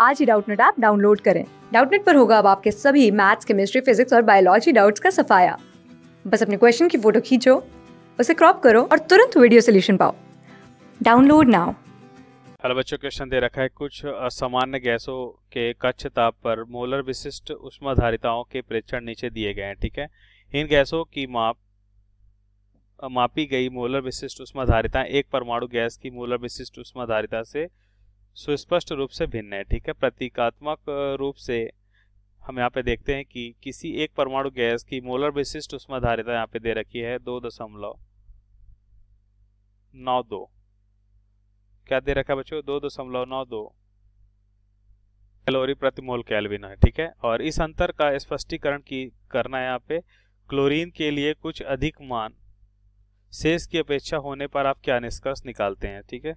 आज ही Doubtnut app download करें। डाउटनेट पर होगा अब आपके सभी मैथ्स, केमिस्ट्री, फिजिक्स और बायोलॉजी डाउट्स का सफाया। बस अपने क्वेश्चन की फ़ोटो खींचो, उसे क्रॉप करो और तुरंत वीडियो सोल्यूशन पाओ। Download now. हेलो बच्चों, क्वेश्चन दे रखा है कुछ असामान्य गैसों के कच्छ ताप पर मोलर विशिष्ट उष्माधारिताओं के प्रेक्षण नीचे दिए गए हैं, ठीक है? इन गैसों की माप, मापी गई मोलर विशिष्ट उष्माधारिता एक परमाणु गैस की मोलर विशिष्ट उष्माधारिता से सुस्पष्ट रूप से भिन्न है, ठीक है? प्रतीकात्मक रूप से हम यहाँ पे देखते हैं कि किसी एक परमाणु गैस की मोलर विशिष्ट उष्माधारिता यहाँ पे दे रखी है दो दशमलव नौ दो। क्या दे रखा है बच्चों? दो दशमलव नौ दो। कैलोरी प्रति मोल कैलविन है, ठीक है? और इस अंतर का स्पष्टीकरण की, करना है यहाँ पे, क्लोरीन के लिए कुछ अधिक मान, शेष की अपेक्षा होने पर आप क्या निष्कर्ष निकालते हैं, ठीक है?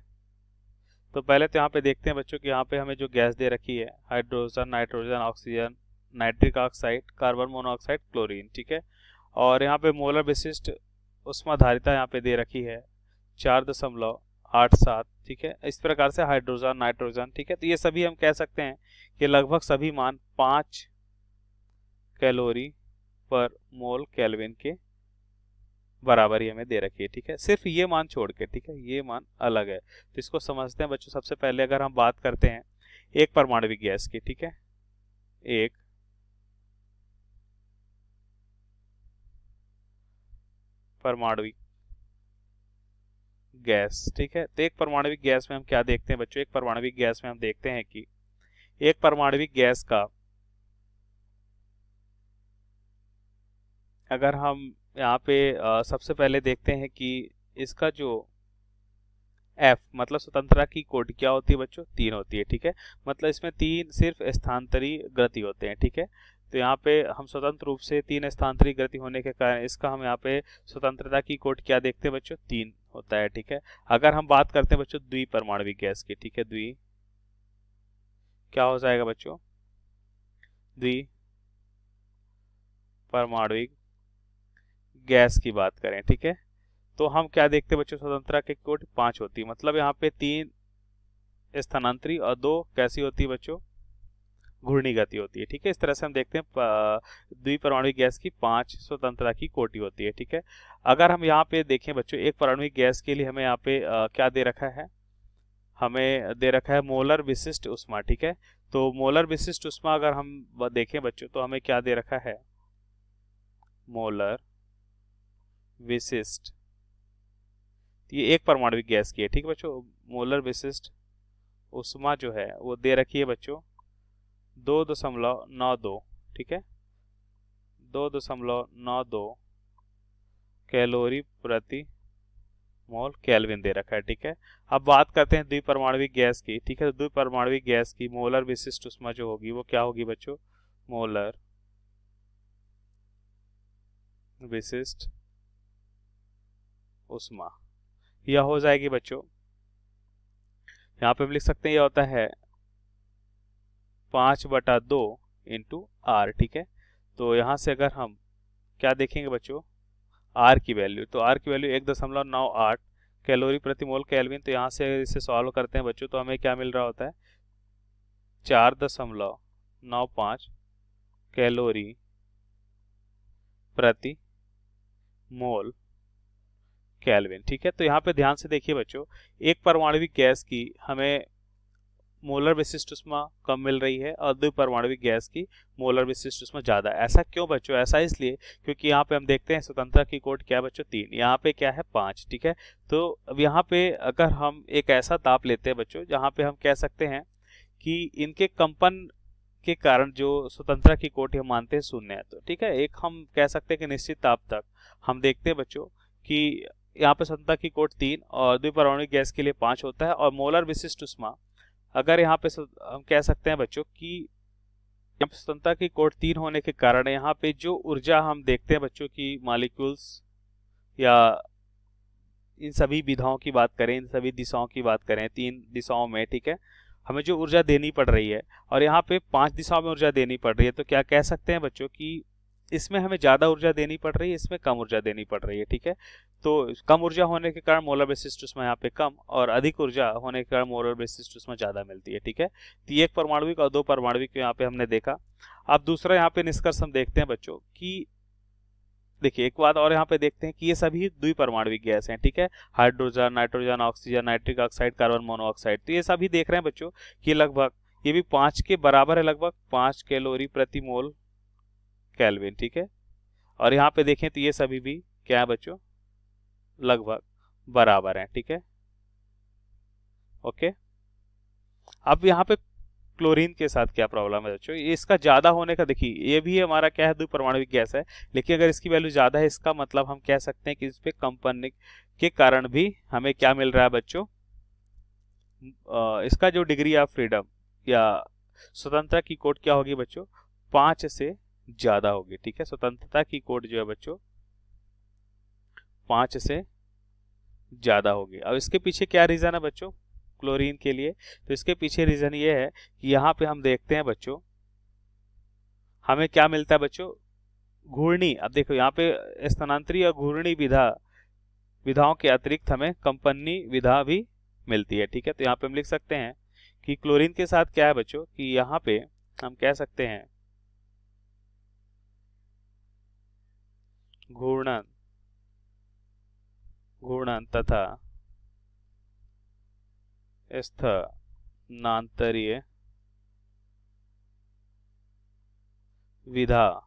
तो पहले तो यहाँ पे देखते हैं बच्चों कि यहाँ पे हमें जो गैस दे रखी है hydrogen nitrogen oxygen nitric oxide carbon monoxide chlorine ठीक है? और यहाँ पे मोलर विशिष्ट उष्माधारिता यहाँ पे दे रखी है चार दशमलव आठ सात, ठीक है? इस प्रकार से हाइड्रोजन नाइट्रोजन ठीक है? तो ये सभी हम कह सकते हैं कि लगभग सभी मान पाँच कैलोरी पर मोल कैलविन के बराबर हमें दे रखी है, ठीक है? सिर्फ़ ये मान छोड़ के, ठीक है? ये मान अलग है। तो इसको समझते हैं बच्चों, सबसे पहले अगर हम बात करते हैं एक परमाणविक गैस की, ठीक है? एक परमाणविक गैस, ठीक है? तो एक परमाणविक गैस में हम क्या देखते हैं बच्चों? एक परमाणविक गैस में हम देखते हैं कि एक परमाणविक गैस का अगर हम यहाँ पे सबसे पहले देखते हैं कि इसका जो एफ़ मतलब स्वतंत्रता की कोट क्या होती है बच्चों? तीन होती है, ठीक है? मतलब इसमें तीन सिर्फ़ स्थानांतरी गति होते हैं, ठीक है? तो यहाँ पे हम स्वतंत्र रूप से तीन स्थानांतरी गति होने के कारण इसका हम यहाँ पे स्वतंत्रता की कोट क्या देखते हैं बच्चों? तीन होता है, ठीक है? अगर हम बात करते हैं बच्चों द्वि परमाणविक गैस की, ठीक है? द्वि, क्या हो जाएगा बच्चों? द्वि परमाणविक गैस की बात करें ठीक है? तो हम क्या देखते हैं बच्चों? स्वतंत्रता की कोट पाँच होती है। मतलब यहाँ पे तीन स्थानांतरी और दो कैसी होती है बच्चों? घूर्णी गति होती है ठीक है? इस तरह से हम देखते हैं द्विपरमाणु गैस की पाँच स्वतंत्रता की कोटि होती है ठीक है? अगर हम यहाँ पे देखें बच्चों एक परमाणु गैस के लिए हमें यहाँ पे आ, क्या दे रखा है? हमें दे रखा है मोलर विशिष्ट उष्मा ठीक है? तो मोलर विशिष्ट उष्मा अगर हम देखें बच्चों तो हमें क्या दे रखा है? मोलर विशिष्ट। ये एक परमाणविक गैस की है, ठीक है बच्चों? मोलर विशिष्ट, उष्मा जो है, वो दे रखी है बच्चों, दो दशमलव नौ दो, ठीक है? दो दशमलव नौ दो कैलोरी प्रति मोल कैलविन दे रखा है, ठीक है? अब बात करते हैं द्विपरमाणविक गैस की, ठीक है? द्विपरमाणविक गैस की मोलर विशिष्ट उष्मा जो होगी, वो क्या होगी बच्चों? मोलर विशिष्ट उष्मा यह हो जाएगी बच्चों। यहाँ पे हम लिख सकते हैं, यह होता है पाँच बटा दो इंटू आर, ठीक है? तो यहाँ से अगर हम क्या देखेंगे बच्चों? आर की वैल्यू। तो आर की वैल्यू एक दशमलव नौ आठ कैलोरी प्रति मोल कैलविन। तो यहाँ से इसे सॉल्व करते हैं बच्चों। तो हमें क्या मिल रहा होता है? चार दशमलव नौ पाँच कैलोरी प्रति मोल कैलविन ठीक है? तो यहाँ पे ध्यान से देखिए बच्चों, एक परमाणविक गैस की हमें मोलर विशिष्ट उष्मा कम मिल रही है और द्विपरमाणविक गैस की मोलर विशिष्ट उष्मा ज़्यादा ऐसा क्यों बच्चों? ऐसा इसलिए क्योंकि यहाँ पे हम देखते हैं स्वतंत्रता की कोट क्या बच्चों? तीन। यहाँ पे क्या है? पाँच, ठीक है? तो अब यहाँ पे अगर हम एक ऐसा ताप लेते हैं बच्चों, जहाँ पे हम कह सकते हैं कि इनके कंपन के कारण जो स्वतंत्रता की कोट हम मानते हैं शून्य है तो ठीक है? एक हम कह सकते हैं कि निश्चित ताप तक हम देखते हैं बच्चों कि यहाँ पे स्वतंत्रता की कोट तीन और द्विपरमाणु गैस के लिए पाँच होता है और मोलर विशिष्ट उष्मा। अगर यहाँ पे हम कह सकते हैं बच्चों कि स्वतंत्रता की कोट तीन होने के कारण यहाँ पे जो ऊर्जा हम देखते हैं बच्चों की मालिक्यूल्स या इन सभी विधाओं की बात करें, इन सभी दिशाओं की बात करें, तीन दिशाओं में, ठीक है? हमें जो ऊर्जा देनी पड़ रही है और यहाँ पे पाँच दिशाओं में ऊर्जा देनी पड़ रही है तो क्या कह सकते हैं बच्चों की इसमें हमें ज़्यादा ऊर्जा देनी पड़ रही है, इसमें कम ऊर्जा देनी पड़ रही है, ठीक है? तो कम ऊर्जा होने के कारण मोलर बेसिस उसमें यहाँ पे कम और अधिक ऊर्जा होने के कारण मोलर बेसिस उसमें ज़्यादा मिलती है, ठीक है? तो एक परमाणविक और दो परमाणविक यहाँ पे हमने देखा। अब दूसरा यहाँ पे निष्कर्ष हम देखते हैं बच्चों कि देखिए, एक बात और यहाँ पे देखते हैं कि ये सभी द्विपरमाणविक गैस हैं, ठीक है? Hydrogen, nitrogen, oxygen, nitric oxide, carbon monoxide. तो ये सभी देख रहे हैं बच्चों कि लगभग ये भी पाँच के बराबर है, लगभग पाँच कैलोरी प्रति मोल कैलविन ठीक है? और यहाँ पे देखें तो ये सभी भी क्या है बच्चों? लगभग बराबर हैं, ठीक है? ओके? अब यहाँ पे क्लोरीन के साथ क्या प्रॉब्लम है बच्चों? इसका ज़्यादा होने का देखिए, ये भी हमारा क्या है परमाणविक गैस है, लेकिन अगर इसकी वैल्यू ज़्यादा है, इसका मतलब हम कह सकते हैं कि इस पे कंपन के कारण भी हमें क्या मिल रहा है बच्चों? इसका जो डिग्री ऑफ़ फ्रीडम या स्वतंत्रता की कोट क्या होगी बच्चों? पाँच से ज़्यादा होगी, ठीक है? स्वतंत्रता की कोट जो है बच्चों, पाँच से ज़्यादा होगी। अब इसके पीछे क्या रीजन है बच्चों? क्लोरीन के लिए। तो इसके पीछे रीजन ये है कि यहाँ पे हम देखते हैं बच्चों, हमें क्या मिलता है बच्चों? घूर्णी। अब देखो, यहाँ पे स्थानांतरी और घूर्णी विधा, विधाओं के अतिरिक्त हमें कंपनी विधा भी मिलती है, ठीक है? तो यहाँ पे हम लिख सकते हैं कि क्लोरीन के साथ क्या है बच्चों? कि यहाँ पे हम कह सकते हैं घूर्णन घूर्णन तथा स्थानांतरीय विधा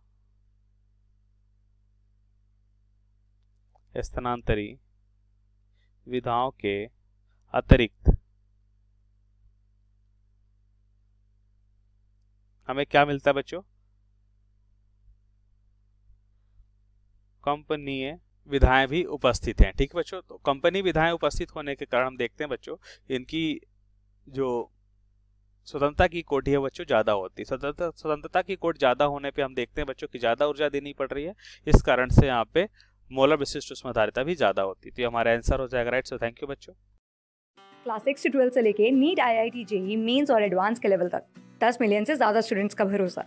स्थानांतरी विधाओं के अतिरिक्त। हमें क्या मिलता है बच्चों? कंपनीय विधाएँ भी उपस्थित हैं, ठीक है बच्चों? तो कंपनी विधाएँ उपस्थित होने के कारण हम देखते हैं बच्चों, इनकी जो स्वतंत्रता की कोट है बच्चों ज़्यादा होती है। स्वतंत्रता स्वतंत्रता की कोट ज़्यादा होने पे हम देखते हैं बच्चों की ज़्यादा ऊर्जा देनी पड़ रही है। इस कारण से यहाँ पे मोलर विशिष्ट उष्माधारिता भी ज़्यादा होती तो हमारा आंसर हो जाएगा राइट सो थैंक यू बच्चों। क्लास सिक्स से ट्वेल्थ से लेके NEET I I T JEE mains और एडवांस के लेवल तक। दस मिलियन से ज़्यादा स्टूडेंट्स का भरोसा।